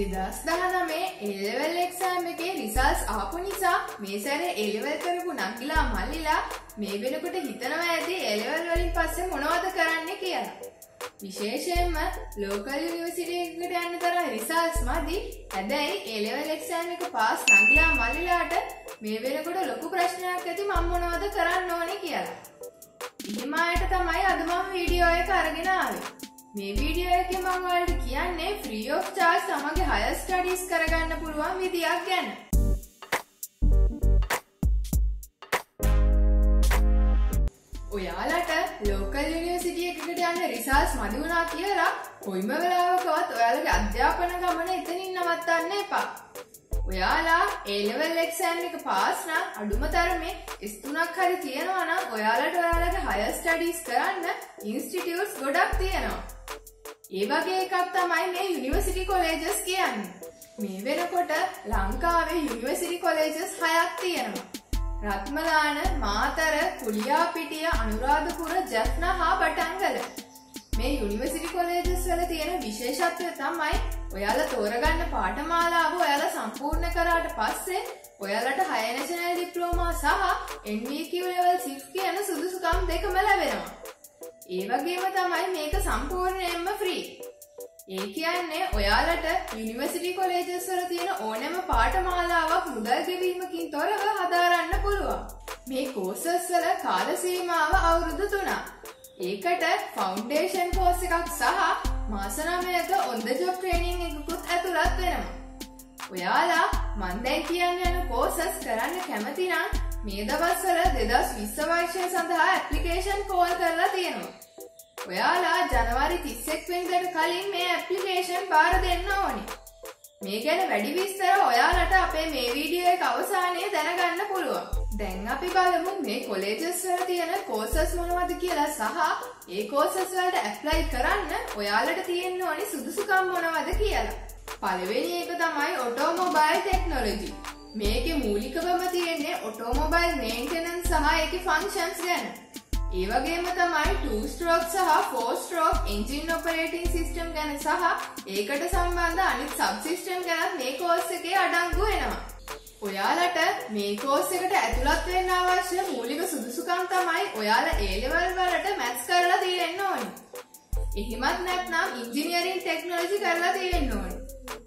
දෙදස් දහනමේ එල්ලවල් එක්සෑම් එකේ රිසල්ස් ආපු නිසා මේ සැර එලිවල් කරපු නංගිලා මල්ලිලා මේ වෙනකොට හිතනවා ඇති එලවල් වලින් පස්සේ මොනවද කරන්න කියලා. විශේෂයෙන්ම ලෝකල් යනිවසිටකට යන්න තර රිසල්ස් මදි හැදැයි එලවල් එක්සෑම් එක පාස් නංගිලා මල්ලිලාට මේ වෙනකොට ලොකු ප්‍රශ්නයක් ඇති මංමොනවද කරන්න ඕනේ කියලා. ඉහිමායට තමයි අදමම් වීඩියෝ එක අරගෙන ආවේ. මේ වීඩියෝ එක මං ඔයාලට කියන්නේ ෆ්‍රී ඔෆ් චාර්ජ් තමන්ගේ හයර් ස්ටඩීස් කරගන්න පුළුවන් විදියක් ගැන. ඔයාලට ලෝකල් යුනිවර්සිටි එකකට යන්න රිසල්ස් මදි වුණා කියලා කොයිම වෙලාවකවත් ඔයාලගේ අධ්‍යාපන ගමන එතනින් නවත්තන්න එපා. ඔයාලා ඒලෙවල් එක්සෑම් එක පාස් නම් අඩුම තරමේ ස්තුනක් හරි තියෙනවා නම් ඔයාලට ඔයාලගේ හයර් ස්ටඩීස් කරන්න ඉන්ස්ටිටියුට්ස් ගොඩක් තියෙනවා. ඒ වගේ එකක් තමයි මේ යුනිවර්සිටි කොලේජස් කියන්නේ. මේ වෙනකොට ලංකාවේ යුනිවර්සිටි කොලේජස් හයක් තියෙනවා. රත්මලාන, මාතර, කුලියාපිටිය, අනුරාධපුර, ජෆ්න හා බටංගල. මේ යුනිවර්සිටි කොලේජස් වල තියෙන විශේෂත්වය තමයි ඔයාලා තෝරගන්න පාඨමාලාව ඔයාලා සම්පූර්ණ කරාට පස්සේ ඔයාලට හය නැෂනල් ඩිප්ලෝමා සහ NVQ level 6 කියන සුදුසුකම් දෙකම ලැබෙනවා. ඒ වගේම තමයි මේක සම්පූර්ණයෙන්ම ෆ්‍රී. ඒ කියන්නේ ඔයාලට යුනිවර්සිටි කොලේජස් වල තියෙන ඕනෑම පාඨමාලාවක් මුදල් ගෙවීමකින් තොරව හදාරන්න පුළුවන්. මේ කෝසස් වල කාල සීමාව අවුරුදු 3ක්. ඒකට ෆවුන්ඩේෂන් කෝස් එකක් සහ මාස 9ක ඔන් ද ජොබ් ට්‍රේනින් එකකුත් ඇතුළත් වෙනවා. ඔයාලා මන් දැන් කියන්න යන කෝසස් කරන්න කැමති නම් මේ දවස්වල දෙදස් විස්ස වර්ෂය සඳහා ඇපලිකේෂන් කෝල් කරලා තියෙනවා. ඔයාලා ජනවාරි තිස්සෙක් වෙන්දට කලින් මේ ඇපලිකේෂන් බාර දෙන්න ඕනි. මේ ගැන වැඩි විස්තර ඔයාලට අපේ මේ වීඩියෝ එක අවසානයේ දැනගන්න පුළුවන්. දැන් අපි බලමු මේ කොලේජස් වල තියෙන කෝසස් මොනවද කියලා සහ ඒ කෝසස් වලට ඇප්ලයි කරන්න ඔයාලට තියෙන්න ඕනි සුදුසුකම් මොනවද කියලා. පළවෙනි එක තමයි ඔටෝමොබයිල් ටෙක්නොලොජි. මේකේ මූලිකවම තියෙන්නේ ඔටෝමොබයිල් මේන්ටෙනන්ස් සහ ඒකේ ෆන්ක්ෂන්ස් ගැන. ඒ වගේම තමයි 2 stroke සහ 4 stroke engine operating system ගැන සහ ඒකට සම්බන්ධ අනිත් සබ්සිස්ටම් ගැන මේ කෝස් එකේ අඩංගු වෙනවා. ඔයාලට මේ කෝස් එකට ඇතුළත් වෙන්න අවශ්‍ය මූලික සුදුසුකම් තමයි ඔයාලා A level වලට මැත්ස් කරලා තියෙන්න ඕනි. එහෙමත් නැත්නම් ඉංජිනියරින් ටෙක්නොලොජි කරලා තියෙන්න ඕනි.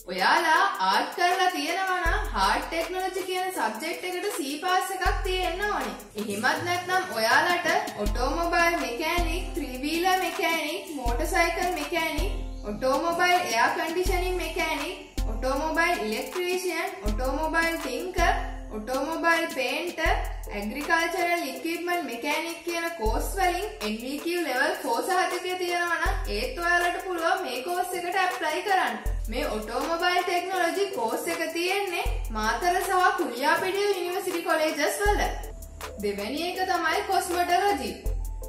ඔයාලා ආර්ට් කරලා තියෙනවා නම් හාර්ඩ් ටෙක්නොලොජි කියන සබ්ජෙක්ට් එකට C පාස් එකක් තියෙන්න ඕනේ. එහෙමත් නැත්නම් ඔයාලට automobile mechanic, three wheeler mechanic, motorcycle mechanic, automobile air conditioning mechanic, automobile electrician, automobile tinker, automobile painter, agricultural equipment mechanic කියන කෝස් වලින් NVQ level 4 සහතිකය තියෙනවා නම් ඒත් ඔයාලට පුළුවන් මේ කෝස් එකට ඇප්ලයි කරන්න. මේ ඔටෝමොබයිල් ටෙක්නොලොජි කෝස් එක තියෙන්නේ මාතර සහ කුලියාපිටිය යුනිවර්සිටි කොලේජස් වල. දෙවැනි එක තමයි කොස්මටොලොජි.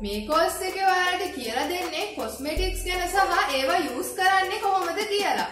මේ කෝස් එකේ ඔයාලට කියලා දෙන්නේ කොස්මෙටික්ස් ගැන සහ ඒවා යූස් කරන්නේ කොහොමද කියලා.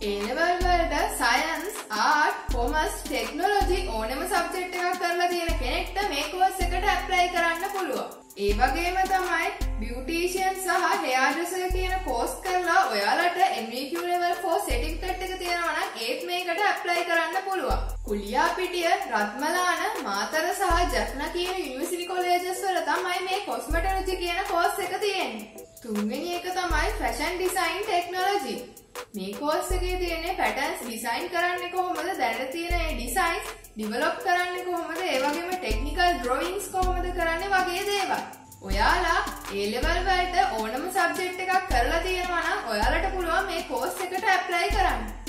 ඒලෙවල් වලට සයන්ස්, ආර්ට්, කොමර්ස්, ටෙක්නොලොජි ඕනෑම සබ්ජෙක්ට් එකක් කරලා තියෙන කෙනෙක්ට මේ කෝස් එකට ඇප්ලයි කරන්න පුළුවන්. ඒ වගේම තමයි බියුටීෂියන් සහ හෙයාඩ්‍රෙසර් කියන කෝස් කරලා ඔයාලට NVQ level 4 සර්ටිෆිකේට් එක තියෙනවා නම් ඒත් මේකට ඇප්ලයි කරන්න පුළුවන්. කුලියාපිටිය, රත්මලාන, මාතර සහ ජෆ්නා කියන යුනිවර්සිටි කොලේජස් වල තමයි මේ කොස්මෙටොලොජි කියන කෝස් එක තියෙන්නේ. තුන්වෙනි එක තමයි ෆැෂන් ඩිසයින් ටෙක්නොලොජි. මේ කෝස් එකේ තියෙන්නේ පැටර්න්ස් ඩිසයින් කරන්නේ කොහොමද දැනට තියෙන ඒ ඩිසයින්ස් ඩිවලොප් කරන්නේ කොහොමද ඒ වගේම ටෙක්නිකල් ඩ්‍රොයින්ග්ස් කොහොමද කරන්නේ වගේ දේවල්. ඔයාලා ඒ ලෙවල් වලට ඕනම සබ්ජෙක්ට් එකක් කරලා තියෙනවා නම් ඔයාලට පුළුවන් මේ කෝස් එකට ඇප්ලයි කරන්න.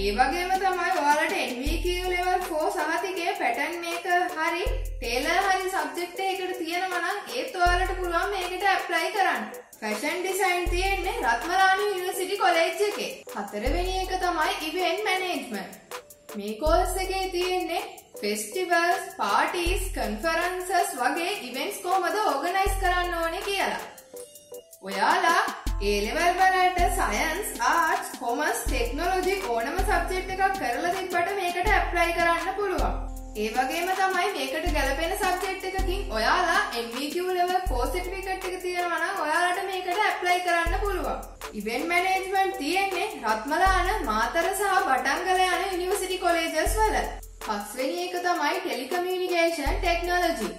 ඒ වගේම තමයි ඔයාලට NVQ level 4 සහතිකයේ පැටර්න් මේක හරි ටේලර් හරි සබ්ජෙක්ට් එකකට තියෙනවා නම් ඒත් ඔයාලට පුළුවන් මේකට ඇප්ලයි කරන්න. ෆැෂන් ඩිසයින් තියෙන්නේ රත්මලානි යුනිවර්සිටි කොලේජ් එකේ. හතරවෙනි එක තමයි ඉවෙන්ට් මැනේජ්මන්ට්. මේ කෝස් එකේ තියෙන්නේ ෆෙස්ටිවල්ස්, පාටිස්, කන්ෆරන්සස් වගේ ඉවෙන්ට්ස් කොහොමද ඕගනයිස් කරන්න ඕනේ කියලා. ඔයාලා ඒ ලෙවල් වලට සයන්ස්, ආර්ට්ස්, කොමර්ස්, ටෙක්නොලොජි ඕනම සබ්ජෙක්ට් එකක් කරලා තිබ්බට මේකට ඇප්ලයි කරන්න පුළුවන්. ඒ වගේම තමයි මේකට ගැලපෙන සබ්ජෙක්ට් එකකින් ඔයාලා MVQ level 4 certificate එක තියෙනවා නම් ඔයාලට මේකට ඇප්ලයි කරන්න පුළුවන්. ඉවෙන්ට් මැනේජ්මන්ට් තියෙන්නේ රත්මලාන මාතර සහ බටංගල යන යුනිවර්සිටි කොලේජස් වල. පස්වෙනි එක තමයි ටෙලිකමියුනිකේෂන් ටෙක්නොලොජි.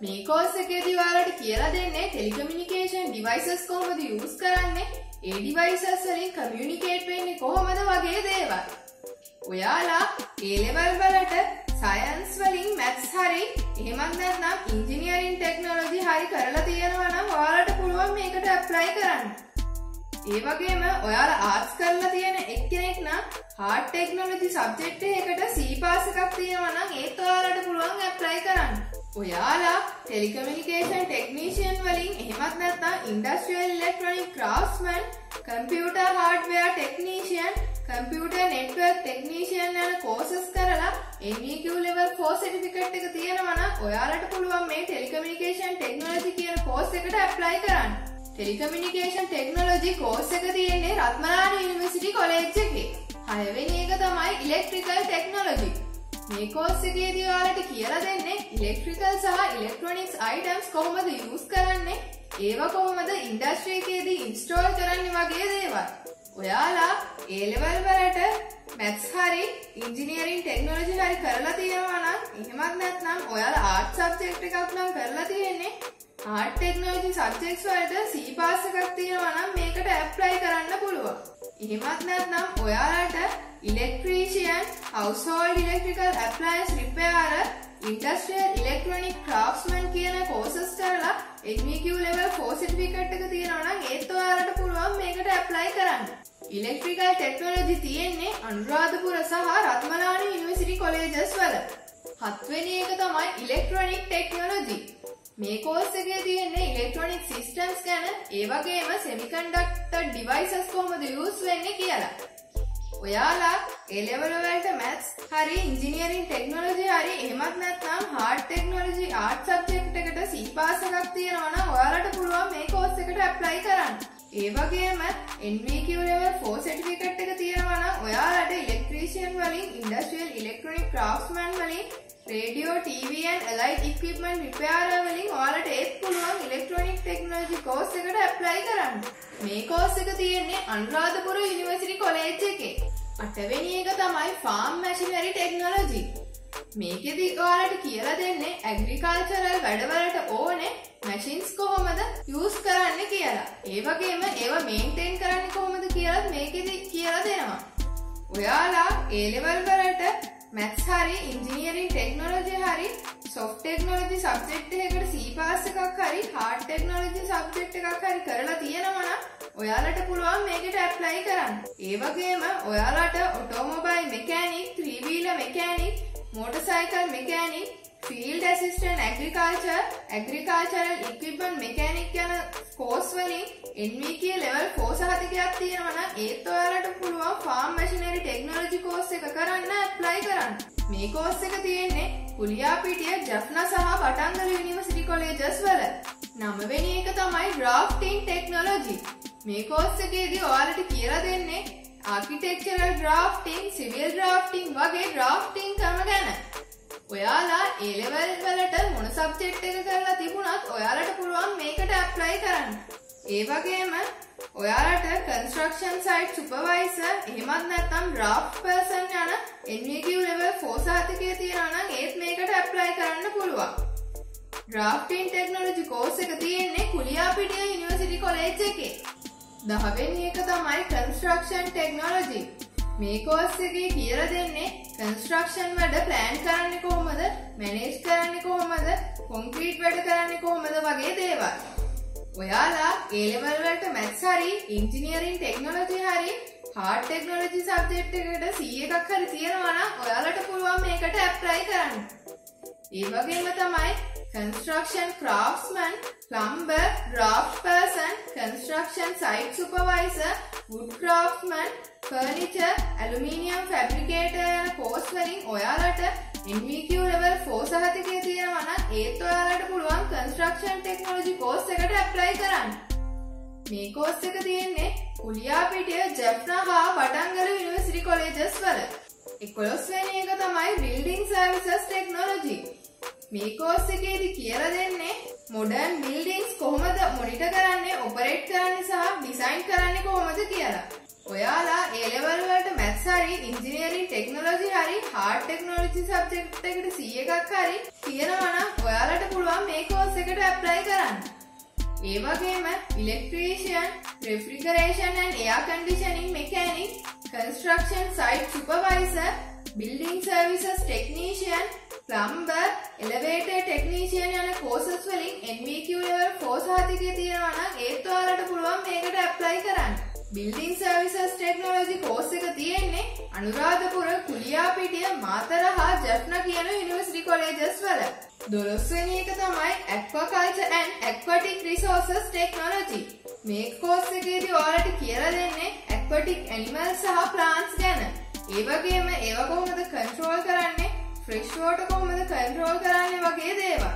මේ කෝස් එකේදී ඔයාලට කියලා දෙන්නේ ටෙලිකමියුනිකේෂන් ඩිවයිසස් කොහොමද යූස් කරන්නේ, ඒ ඩිවයිසස් වලින් කමියුනිකේට් වෙන්නේ කොහොමද වගේ දේවල්. ඔයාලා ඒ ලෙවල් වලට සයන්ස් වලින් මැත්ස් හරි එහෙමත් නැත්නම් ඉංජිනියරින් ටෙක්නොලොජි හරි කරලා තියෙනවා නම් ඔයාලට පුළුවන් මේකට ඇප්ලයි කරන්න. ඒ වගේම ඔයාලා ආර්ට්ස් කරලා තියෙන එක්කෙනෙක් නම් හાર્ඩ් ටෙක්නොලොජි සබ්ජෙක්ට් එකකට C පාස් එකක් තියෙනවා නම් ඒත් ඔයාලට පුළුවන් ඇප්ලයි කරන්න. ඔයාලා ටෙලිකමියුනිකේෂන් ටෙක්නීෂියන් වලින් එහෙමත් නැත්නම් industrial electronic craftsman computer hardware technician computer network technician යන කෝසස් කරලා NVQ level 4 certificate එක තියෙනවා නම් ඔයාලට පුළුවන් මේ ටෙලිකමියුනිකේෂන් ටෙක්නොලොජි කියන කෝස් එකට ඇප්ලයි කරන්න. ටෙලිකමියුනිකේෂන් ටෙක්නොලොජි කෝස් එක තියෙන්නේ රත්මලාන යුනිවර්සිටි කොලෙජ් එකේ. හයවෙනි එක තමයි ඉලෙක්ට්‍රිකල් ටෙක්නොලොජි. මේ කෝස් එකේදී ඔයාලට කියලා දෙන්නේ ඉලෙක්ට්‍රිකල් සහ ඉලෙක්ට්‍රොනික්ස් අයිටම්ස් කොහොමද යූස් කරන්නේ, ඒවා කොහොමද ඉන්ඩස්ට්‍රි එකේදී ඉන්ස්ටෝල් කරන්නේ වගේ දේවල්. ඔයාලා ඒ ලෙවල් වලට මැත්ස් හරි ඉංජිනියරින් ටෙක්නොලොජි හරි කරලා තියෙනවා නම් එහෙමත් නැත්නම් ඔයාලා ආර්ට් සබ්ජෙක්ට් එකක් නම් කරලා තියෙන්නේ ආර්ට් ටෙක්නොලොජි සබ්ජෙක්ට්ස් වලට C පාස් එකක් තියෙනවා නම් මේකට ඇප්ලයි කරන්න පුළුවන්. එහෙමත් නැත්නම් ඔයාලට electrician, household electrical appliances repairer, industrial electronic craftsman කියන කෝසස් කරලා NVQ level 4 certificate එක තියෙනවා නම් ඒත් ඔයාලට පුළුවන් මේකට ඇප්ලයි කරන්න. ඉලෙක්ට්‍රිකල් ටෙක්නොලොජි තියෙන්නේ අනුරාධපුර සහ රත්මලාන යුනිවර්සිටි කොලේජස් වල. හත්වෙනි එක තමයි ඉලෙක්ට්‍රොනික් ටෙක්නොලොජි. මේ කෝස් එකේ තියෙන්නේ ඉලෙක්ට්‍රොනික් සිස්ටම්ස් ගැන ඒ වගේම සෙමිකන්ඩක්ටර් ඩිවයිසස් කොහොමද යූස් වෙන්නේ කියලා. ඔයාලා ඒ ලෙවල් වලට මැත්ස් හරි ඉංජිනියරින් ටෙක්නොලොජි හරි එහෙමත් නැත්නම් හાર્ඩ් ටෙක්නොලොජි ආර්ට් සබ්ජෙක්ට් එකට C පාස් එකක් තියෙනවා නම් ඔයාලට පුළුවන් මේ කෝස් එකට ඇප්ලයි කරන්න. ඒ වගේම NVQ level 4 certificate එක තියෙනවා නම් ඔයාලට ඉලෙක්ට්‍රීෂියන් වලින් ඉන්ඩස්ට්‍රියල් ඉලෙක්ට්‍රොනික් ක්‍රාෆ්ට්ස්මන් වලින් radio TV and allied equipment repair වලින් ඔයාලට ඒත් පුළුවන් ඉලෙක්ට්‍රොනික් ටෙක්නොලොජි කෝස් එකට ඇප්ලයි කරන්න. මේ කෝස් එක තියෙන්නේ අනුරාධපුර යුනිවර්සිටි කොලෙජ් එකේ. අටවෙනි එක තමයි ෆාම් මැෂිනරි ටෙක්නොලොජි. මේකෙදි ඔයාලට කියලා දෙන්නේ ඇග්‍රිකල්චරල් වැඩවලට ඕනේ මැෂින්ස් කොහොමද යූස් කරන්න කියලා. ඒ වගේම ඒවා මේන්ටේන් කරන්න කොහොමද කියලා මේකෙදි කියලා දෙනවා. ඔයාලා ඒ ලෙවල් වලට මැත්ස් හරි ඉංජිනියරින් ටෙක්නොලොජි හරි සොෆ්ට් ටෙක්නොලොජි සබ්ජෙක්ට් එකකට C පාස් එකක් හරි හાર્ඩ් ටෙක්නොලොජි සබ්ජෙක්ට් එකක් හරි කරලා තියෙනවා නම් ඔයාලට පුළුවන් මේකට ඇප්ලයි කරන්න. ඒ වගේම ඔයාලට automobile mechanic, 3 wheeler mechanic motorcycle mechanic, field assistant agriculture, agricultural equipment mechanic යන කෝස් වලින් NVQ level 4 සහතිකයක් තියෙනවා නම් ඒත් ඔයාලට පුළුවන් farm machinery technology කෝස් එක කරන්න ඇප්ලයි කරන්න. මේ කෝස් එක තියෙන්නේ කුලියාපිටිය ජෆ්නා සහ බටංගල යුනිවර්සිටි කොලේජස් වල. නවවෙනි එක තමයි drafting technology. මේ කෝස් එකේදී ඔයාලට කියලා දෙන්නේ ආකිටෙක්චරල් ඩ්‍රාෆ්ටිං සිවිල් ඩ්‍රාෆ්ටිං වගේ ඩ්‍රාෆ්ටිං ක්‍රම ගැන ඔයාලා ඒලෙවල් වලට මොන සබ්ජෙක්ට් එක කරලා තිබුණත් ඔයාලට පුළුවන් මේකට ඇප්ලයි කරන්න ඒ වගේම ඔයාලට කන්ස්ට්‍රක්ෂන් සයිට් සුපර්වයිසර් එහෙමත් නැත්නම් ඩ්‍රාෆ්ට් පර්සන් යන NVQ level 4 සහතිකය තියෙනවා නම් ඒත් මේකට ඇප්ලයි කරන්න පුළුවන්. ඩ්‍රාෆ්ටිං ටෙක්නොලොජි කෝස් එක තියෙන්නේ කුලියාපිටිය යුනිවර්සිටි කොලෙජ් එකේ. දහවෙනි එක තමයි කන්ස්ට්‍රක්ෂන් ටෙක්නොලොජි මේ කෝස් එකේ කියලා දෙන්නේ කන්ස්ට්‍රක්ෂන් වැඩ ප්ලෑන් කරන්නේ කොහොමද මැනේජ් කරන්නේ කොහොමද කොන්ක්‍රීට් වැඩ කරන්නේ කොහොමද වගේ දේවල්. ඔයාලා ඒ ලෙවල් වලට මැත්ස් හරි ඉන්ජිනියරින් ටෙක්නොලොජි හරි හાર્ඩ් ටෙක්නොලොජි සබ්ජෙක්ට් එකකට C එකක් හරි තියෙනවා නම් ඔයාලට පුළුවන් මේකට ඇප්ලයි කරන්න. ඒ වගේම තමයි construction craftsman, plumber, draft person, construction site supervisor, wood craftsman, furniture, aluminium fabricator යන කෝස් වලින් ඔයාලට NVQ level 4 සහතිකය තියෙනවා නම් ඒත් ඔයාලට පුළුවන් construction technology කෝස් එකට ඇප්ලයි කරන්න. මේ කෝස් එක තියෙන්නේ කුලියාපිටිය ජෙෆ්නා හා බටංගල යුනිවර්සිටි කොලේජස් වල. එකොළොස්වැනි එක තමයි බිල්ඩිං සර්විසස් ටෙක්නෝලොජි. මේ කෝස් එකේදී කියලා දෙන්නේ මොඩර්න් බිල්ඩිංස් කොහොමද මොනිටර් කරන්නේ, ඔපරේට් කරන්නේ සහ ඩිසයින් කරන්නේ කොහොමද කියලා. ඔයාලා ඒ ලෙවල් වලට මැත්ස් හරි ඉන්ජිනියරින් ටෙක්නොලොජි හරි හාඩ් ටෙක්නොලොජි සබ්ජෙක්ට් එකට 100 එකක් හරි තියෙනවා නම් ඔයාලට පුළුවන් මේ කෝස් එකට ඇප්ලයි කරන්න. ඒ වගේම electrician, refrigeration and air conditioning mechanic, construction site supervisor, building services technician, plumber, elevator technician යන courses වලින් NVQ level 4 සහතිකය තියෙනවා නම් ඒත් ඔයාලට පුළුවන් මේකට apply කරන්න. බිල්ඩිං සර්විසස් ටෙක්නෝලොජි කෝස් එක තියෙන්නේ අනුරාධපුර කුලියාපිටිය මාතර හා ජෆ්න කියන යුනිවර්සිටි කොලේජස් වල. දොළොස්වෙනි එක තමයි aquaculture and aquatic resources technology. මේ කෝස් එකේදී ඔයාලට කියලා දෙන්නේ ඇක්වටික් ඇනිමල්ස් සහ ප්ලාන්ට්ස් ගැන. ඒ වගේම ඒවා කොහොමද කන්ට්‍රෝල් කරන්නේ, ෆ්‍රෙෂ් වෝටර් කොහොමද කන්ට්‍රෝල් කරන්නේ වගේ දේවල්.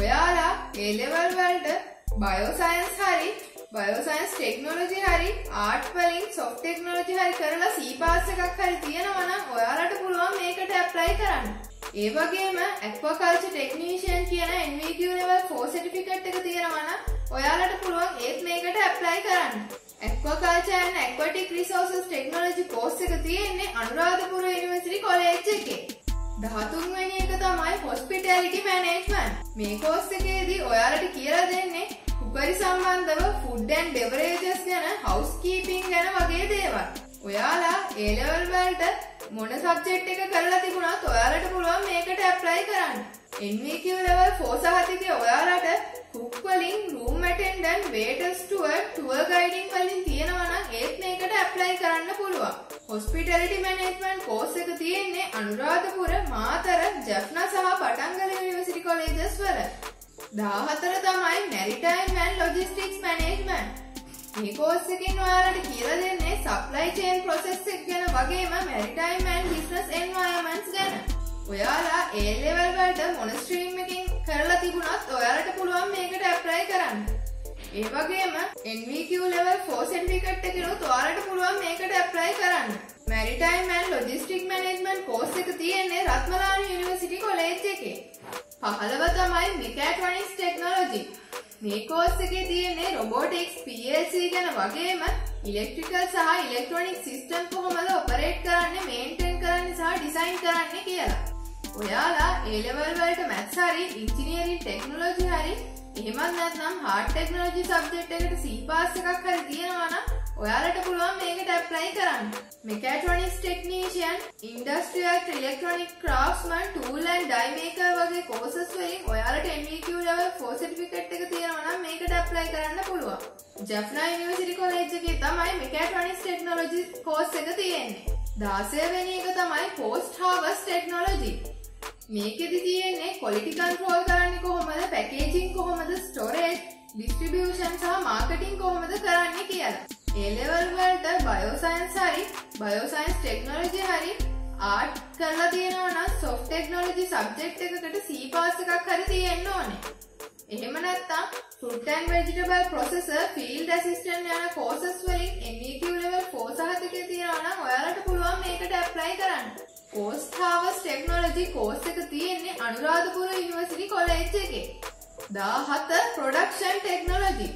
ඔයාලා ඒ ලෙවල් වලට බයෝසයන්ස් හරි බයෝසයින්ස් ටෙක්නෝලොජි හරි ආර්ට් වලින් සොෆ්ට් ටෙක්නෝලොජි හරි කරලා C පාස් එකක් හරි තියෙනවා නම් ඔයාලට පුළුවන් මේකට ඇප්ලයි කරන්න. ඒ වගේම ඇක්වාකල්චර් ටෙක්නීෂියන් කියන NVQ level 4 certificate එක තියෙනවා නම් ඔයාලට පුළුවන් ඒත් මේකට ඇප්ලයි කරන්න. ඇක්වාකල්චර් and aquatic resources technology course එක තියෙන්නේ අනුරාධපුර යුනිවර්සිටි කොලෙජ් එකේ. 13 වෙනි එක තමයි hospitality management. මේ course එකේදී ඔයාලට කියලා දෙන්නේ උපරි සම්බන්ධව ෆුඩ් ඇන්ඩ් බෙවරේජස් ගැන හවුස් කීපින් ගැන වගේ දේවල්. ඔයාලා ඒ ලෙවල් වලට මොන සබ්ජෙක්ට් එක කරලා තිබුණත් ඔයාලට පුළුවන් මේකට ඇප්ලයි කරන්න. NVQ level 4 සහතිකය ඔයාලට කුක් වලින් room attendant waiters tour tour guiding වලින් තියෙනවා නම් ඒත් මේකට ඇප්ලයි කරන්න පුළුවන්. හොස්පිටැලිටි මැනේජ්මන්ට් කෝස් එක තියෙන්නේ අනුරාධපුර, මාතර, ජෆ්නා සහ පටන්ගල යුනිවර්සිටි කොලේජස් වල. 14 තමයි මැරිටයිම් ඇන්ඩ් ලොජිස්ටික්ස් මැනේජ්මන්ට්. මේ කෝස් එකෙන් ඔයාලට කියලා දෙන්නේ සප්ලයි චේන් ප්‍රොසෙස් එක ගැන වගේම මැරිටයිම් ඇන්ඩ් බිස්නස් එන්වයරන්මන්ට්ස් ගැන. ඔයාලා ඒ ලෙවල් වලට මොන ස්ට්‍රීම් එකකින් කරලා තිබුණත් ඔයාලට පුළුවන් මේකට ඇප්ලයි කරන්න. ඒ වගේම NVQ level 4 certificate එකකිනුත් ඔයාලට පුළුවන් මේකට ඇප්ලයි කරන්න. Maritime and logistic management course එක තියෙන්නේ රත්මලාන යුනිවර්සිටි කොලේජ් එකේ. පහළව තමයි මෙකැට්‍රොනික්ස් ටෙක්නොලොජි. මේ කෝස් එකේ තියෙන්නේ රොබෝටික්ස් PLC ගැන වගේම ඉලෙක්ට්‍රිකල් සහ ඉලෙක්ට්‍රොනික් සිස්ටම් කොහොමද ඔපරේට් කරන්නේ මේන්ටේන් කරන්නේ සහ ඩිසයින් කරන්නේ කියලා. ඔයාලා ඒ ලෙවල් වලට මැත්ස් හරි ඉන්ජිනියරින් ටෙක්නොලොජි හරි එහෙමත් නැත්නම් හාඩ් ටෙක්නොලොජි සබ්ජෙක්ට් එකට C පාස් එකක් හරි තියෙනවා නම් ඔයාලට පුළුවන් මේකට ඇප්ලයි කරන්න. Mechatronics technician, industrial electronic craftsman, tool and die maker වගේ කෝසස් වලින් ඔයාලට NVQ level 4 certificate එක තියෙනවා නම් මේකට ඇප්ලයි කරන්න පුළුවන්. ජෆ්නා යුනිවර්සිටි කොලෙජ් එකේ තමයි මෙකැට්‍රොනික්ස් ටෙක්නොලොජි කෝස් එක තියෙන්නේ. 16 වෙනි එක තමයි පෝස්ට් හාවර්ස් ටෙක්නොලොජි. මේකෙදි තියෙන්නේ ක්වොලිටි කන්ට්‍රෝල් කරන්නේ කොහොමද, පැකේජිං කොහොමද, ස්ටෝරේජ්, ඩිස්ට්‍රිබියුෂන් සහ මාර්කටිං කොහොමද කරන්නේ කියලා. ඒලෙවල් වලට බයෝසයින්ස් හරි බයෝසයින්ස් ටෙක්නොලොජි හරි ආට් කරලා තියෙනවා නම් සොෆ්ට් ටෙක්නොලොජි සබ්ජෙක්ට් එකකට C පාස් එකක් හරි තියෙන්න ඕනේ. එහෙම නැත්නම් fruit and vegetable processor field assistant යන courses වලින් NVQ level 4 සහතිකය තියෙනවා නම් ඔයාලට පුළුවන් මේකට apply කරන්න. Post Harvest Technology course එක තියෙන්නේ අනුරාධපුර University College එකේ. 17 Production Technology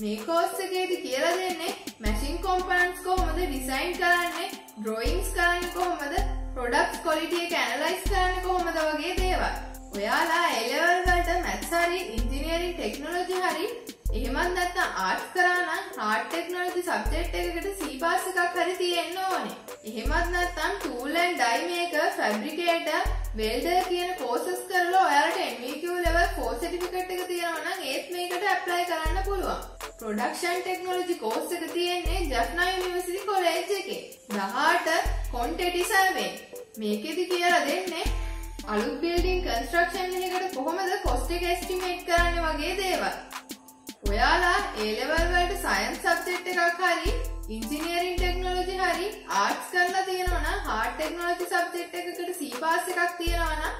මේ කෝස් එකේදී කියලා දෙන්නේ මැෂින් කොම්පොනන්ට්ස් කොහොමද ඩිසයින් කරන්නේ, ඩ්‍රොයින්ග්ස් කරන්නේ කොහොමද, ප්‍රොඩක්ට්ස් ක්වොලිටි එක ඇනලයිස් කරන්නේ කොහොමද වගේ දේවල්. ඔයාලා A level වලට මැත්ස් හරි ඉන්ජිනියරින් ටෙක්නොලොජි හරි එහෙමත් නැත්නම් ආර්ට්ස් කරා නම් ආර්ට් ටෙක්නොලොජි සබ්ජෙක්ට් එකකට C පාස් එකක් හරි තියෙන්න ඕනේ. එහෙමත් නැත්නම් tool and die maker, fabricator, welder කියන කෝසස් කරලා ඔයාලට NVQ level 4 certificate එක තියෙනවා නම් ඒත් මේකට apply කරන්න පුළුවන්. ප්‍රොඩක්ෂන් ටෙක්නොලොජි කෝස් එක තියෙන්නේ ජෆ්නා යුනිවර්සිටි කොලේජ් එකේ. 18 quantity survey. මේකෙදි කියලා දෙන්නේ අලුත් බිල්ඩින් කන්ස්ට්‍රක්ෂන් එකකට කොහොමද කොස්ට් එක එස්ටිමේට් කරන්නේ වගේ දේවල්. ඔයාලා ඒ ලෙවල් වලට සයන්ස් සබ්ජෙක්ට් එකක් හරි ඉන්ජිනියරින් ටෙක්නොලොජි හරි ආර්ට්ස් කරලා තියෙනවා නම් හාඩ් ටෙක්නොලොජි සබ්ජෙක්ට් එකකට C පාස් එකක් තියෙනවා නම්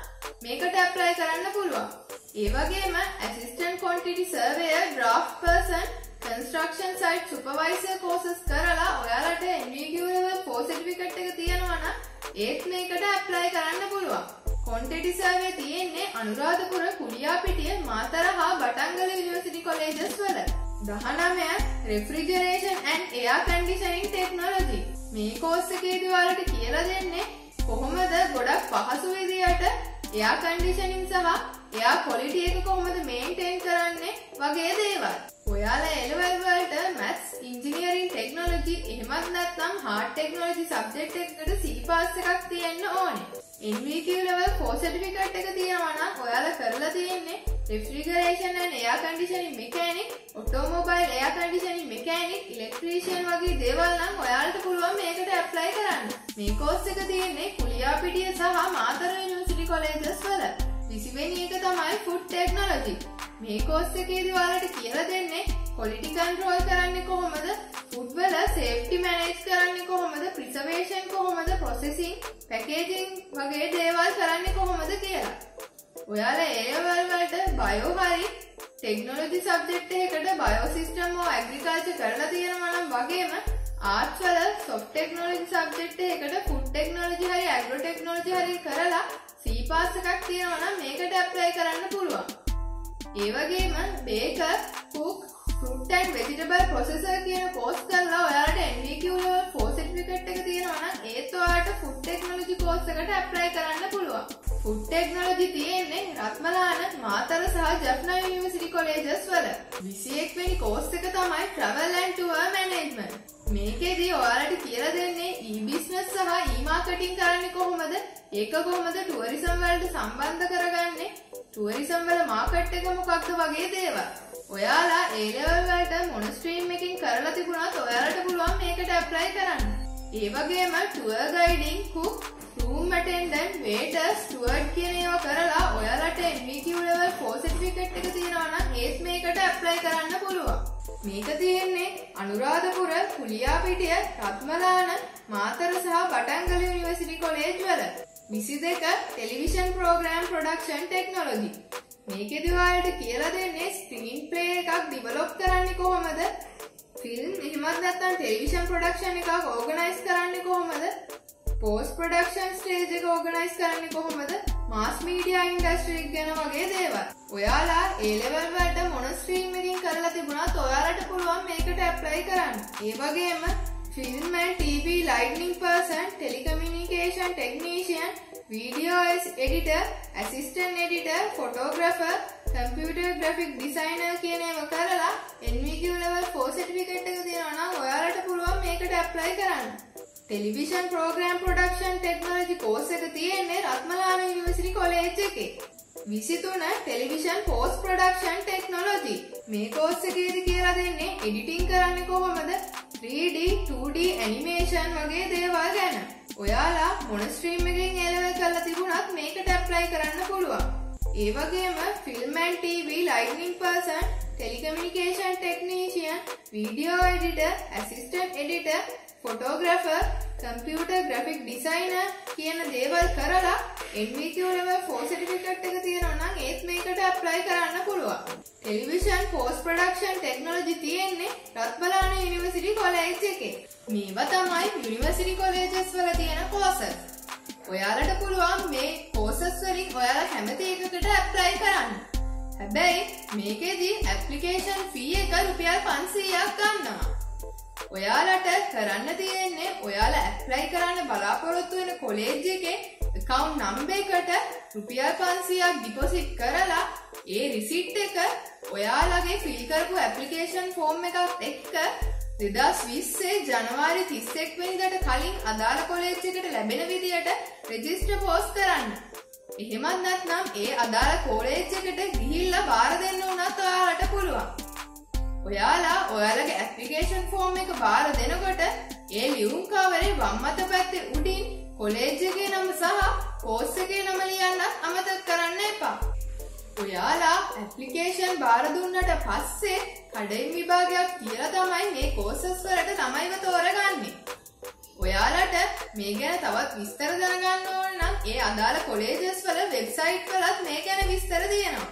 මේකට ඇප්ලයි කරන්න පුළුවන්. ඒ වගේම assistant quantity surveyor draft person construction site supervisor courses කරලා ඔයාලට NVQ level 4 certificate එක තියෙනවා නම් ඒත් මේකට ඇප්ලයි කරන්න පුළුවන්. කොන්ටෙටි සර්වේ තියෙන්නේ අනුරාධපුර කුලියාපිටිය මාතර හා බටංගල යුනිවර්සිටි කොලේජස් වල. දහනමය refrigeration and air conditioning technology මේ කෝස්ස එකේදී ඔයාලට කියලා දෙන්නේ කොහොමද ගොඩක් පහසු විදියට එයා කන්ඩිෂනින් සහ එයා කොලිටි එක කොහොමද මේන්ටේන් කරන්නේ වගේ දේවල්. ඔයාලා එලවල් වලට මැත්ස් ඉන්ජිනියරින් ටෙක්නොලොජි එහෙමත් නැත්නම් හාඩ් ටෙක්නොලොජි සබ්ජෙක්ට් එකකට C පාස් එකක් තියෙන්න ඕනේ. NVQ level 4 certificate එක තියෙනවා නම් ඔයාලා කරලා තියෙන්නේ refrigeration and air conditioning mechanic, automobile air conditioning mechanic, electrician වගේ දේවල් නම් ඔයාලට පුළුවන් මේකට ඇප්ලයි කරන්න. මේ කෝස් එක තියෙන්නේ කුලියාපිටිය සහ මාතර යුනිවර්සිටි කොලේජස් වල. 20 වෙනි එක තමයි food technology. මේ කෝස් එකේදී ඔයාලට කියලා දෙන්නේ quality control කරන්නේ කොහොමද? food වල safety manage කරන්නේ කොහොමද? preservation කොහොමද? processing, packaging වගේ දේවල් කරන්නේ කොහොමද කියලා. ඔයාලා ඒ level වලට bio හරි ටෙක්නොලොජි සබ්ජෙක්ට් එකකට බයෝසිස්ටම් හෝ ඇග්‍රිකල්චර් කරලා තියෙනවා නම් වගේම ආර්ට්ස් වල සොෆ්ට් ටෙක්නොලොජි සබ්ජෙක්ට් එකකට ෆුඩ් ටෙක්නොලොජි හරි ඇග්‍රෝ ටෙක්නොලොජි හරි කරලා C පාස් එකක් තියෙනවා නම් මේකට ඇප්ලයි කරන්න පුළුවන්. ඒ වගේම baker, cook, fruit and vegetable processor කියන කෝස් කරලා ඔයාලට NVQ level 4 certificate එක තියෙනවා නම් ඒත් ඔයාලට ෆුඩ් ටෙක්නොලොජි කෝස් එකට ඇප්ලයි කරන්න පුළුවන්. ෆුඩ් ටෙක්නොලොජි තියෙන්නේ රත්මලාන මාතර සහ ජෆ්නා යුනිවර්සිටි කොලේජස් වල. 21 වෙනි කෝස් එක තමයි Travel and Tour Management. මේකෙදී ඔයාලට කියලා දෙන්නේ e-business සහ e-marketing කරන්නේ කොහොමද? ඒක කොහොමද ටුවරිසම් වලට සම්බන්ධ කරගන්නේ? ටුවරිසම් වල මාකට් එක මොකක්ද වගේ දේවල්. ඔයාලා ඒ ලෙවල් වලට මොන ස්ට්‍රීම් එකකින් කරලා තිබුණත් ඔයාලට පුළුවන් මේකට ඇප්ලයි කරන්න. ඒ වගේම tour guiding, cook, room attendant, waiters, steward කියන ඒවා කරලා ඔයාලට NVQ level 4 certificate එක තියෙනවා නම් ඒත් මේකට ඇප්ලයි කරන්න පුළුවන්. මේක තියෙන්නේ අනුරාධපුර, කුලියාපිටිය, රත්මලාන, මාතර සහ බටංගල යුනිවර්සිටි කොලේජ් වල. 22 ටෙලිවිෂන් ප්‍රෝග්‍රෑම් ප්‍රොඩක්ෂන් ටෙක්නොලොජි මේකෙදි ඔයාලට කියලා දෙන්නේ ස්ක්‍රීන් ප්ලේ එකක් ඩිවලොප් කරන්නේ කොහොමද? ෆිල්ම් එහෙමත් නැත්නම් ටෙලිවිෂන් ප්‍රොඩක්ෂන් එකක් ඕගනයිස් කරන්නේ කොහොමද? පෝස්ට් ප්‍රොඩක්ෂන් ස්ටේජ් එක ඕගනයිස් කරන්නේ කොහොමද? මාස් මීඩියා ඉන්ඩස්ට්‍රි ගැන වගේ දේවල්. ඔයාලා ඒ ලෙවල් වලට මොන ස්ට්‍රීම් එකකින් කරලා තිබුණත් ඔයාලට පුළුවන් මේකට ඇප්ලයි කරන්න. ඒ වගේම film and TV lighting person, telecommunication technician, video editor, assistant editor, photographer, computer graphic designer කියන ඒවා කරලා NVQ level 4 certificate එක තියෙනවා නම් ඔයාලට පුළුවන් මේකට apply කරන්න. Television programme production technology course එක තියෙන්නේ රත්මලාන යුනිවර්සිටි කොලේජ් එකේ. 23 ටෙලිවිෂන් පෝස්ට් ප්‍රොඩක්ෂන් ටෙක්නොලොජි. මේ කෝස් එකේදී කියලා දෙන්නේ එඩිටිං කරන්නේ කොහොමද? 3D, 2D ඇනිමේෂන් වගේ දේවල් ගැන. ඔයාලා මොන ස්ට්‍රීම් එකෙන් A level කරලා තිබුණත් මේකට ඇප්ලයි කරන්න පුළුවන්. ඒ වගේම film and TV lighting person, telecommunication technician, video editor, assistant editor, photographer, computer graphic designer කියන දේවල් කරලා NVQ level 4 certificate එක තියෙනවා නම් ඒත් මේකට apply කරන්න පුළුවන්. ටෙලිවිෂන් පෝස්ට් ප්‍රොඩක්ෂන් ටෙක්නොලොජි තියෙන්නේ රත්මලාන යුනිවර්සිටි කොලේජ් එකේ. මේවා තමයි යුනිවර්සිටි කොලේජස් වල තියෙන කෝසස්. ඔයාලට පුළුවන් මේ කෝසස් වලින් ඔයාලා කැමති එකකට ඇප්ලයි කරන්න. හැබැයි මේකෙදී ඇප්ලිකේෂන් ෆී එක රුපියල් 500ක් ගන්නවා. ඔයාලට කරන්න තියෙන්නේ ඔයාලා ඇප්ලයි කරන්න බලාපොරොත්තු වෙන කොලේජ් එකේ account number එකට රුපියල් 500ක් ඩිපොසිට් කරලා ඒ රිසිට් එක ඔයාලගේ ෆිල් කරපු ඇප්ලිකේෂන් ෆෝම් එකත් එක්ක දෙදස් විස්සේ ජනවාරි තිස්සෙක් වෙනිදට කලින් අදාළ කොලේජ් එකට ලැබෙන විදියට රෙජිස්ටර් පෝස්ට් කරන්න. එහෙමත් නැත්නම් ඒ අදාළ කෝලේජ් එකට ගිහිල්ලා බාර දෙන්න උනත් ඔයාලට පුළුවන්. ඔයාලා ඔයාලගේ ඇප්ලිකේෂන් ෆෝම් එක බාර දෙනකොට ඒ ලියුම් කවරේ වම් අත පැත්තේ උඩින් කොලේජ් එකේ නම සහ කෝස් එකේ නම ලියන්නත් අමතක කරන්න එපා. ඔයාලා ඇප්ලිකේෂන් බාර දුන්නට පස්සේ කඩයින් විභාගයක් කියලා තමයි මේ කෝසස් වලට ළමයිව තෝරගන්නේ. ඔයාලට මේ ගැන තවත් විස්තර දැනගන්න ඕන නම් ඒ අදාළ කොලේජස් වල වෙබ්සයිට් වලත් මේ ගැන විස්තර තියෙනවා.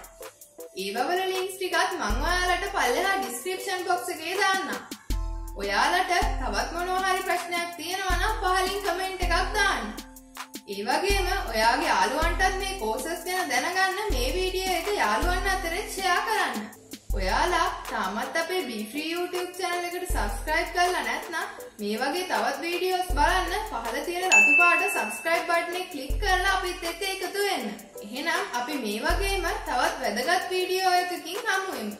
ඒවවල ලින්ක්ස් ටිකත් මං ඔයාලට පල්ලෙහා ඩිස්ක්‍රිප්ෂන් බොක්ස් එකේ දාන්නම්. ඔයාලට තවත් මොනවා හරි ප්‍රශ්නයක් තියෙනවා නම් පහලින් කමෙන්ට් එකක් දාන්න. ඒ වගේම ඔයාගේ යාළුවන්ටත් මේ කෝසස් ගැන දැනගන්න මේ වීඩියෝ එක යාළුවන් අතරේ ෂෙයා කරන්න. ඔයාලා තාමත් අපේ බීෆ්‍රී YouTube channel එකට subscribe කරලා නැත්නම් මේ වගේ තවත් වීඩියෝස් බලන්න පහළ තියෙන රතු පාට subscribe button එක click කරලා අපිත් එක්ක එකතු වෙන්න. එහෙනම් අපි මේ වගේම තවත් වැදගත් වීඩියෝ එකකින් හමු වෙමු.